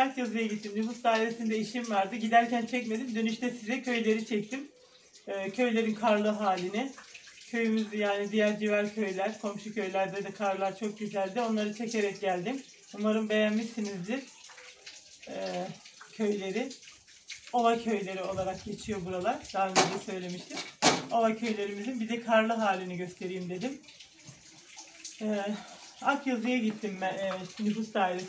Bugün Akyazı'ya gittim. Nüfus dairesinde işim vardı. Giderken çekmedim. Dönüşte size köyleri çektim. Ee, köylerin karlı halini. Köyümüz yani diğer civar köyler, komşu köylerde de karlar çok güzeldi. Onları çekerek geldim. Umarım beğenmişsinizdir. Ee, köyleri. Ova köyleri olarak geçiyor buralar. Daha önce de söylemiştim. Ova köylerimizin bir de karlı halini göstereyim dedim. Ee, Akyazı'ya gittim ben, e, nüfus dairesi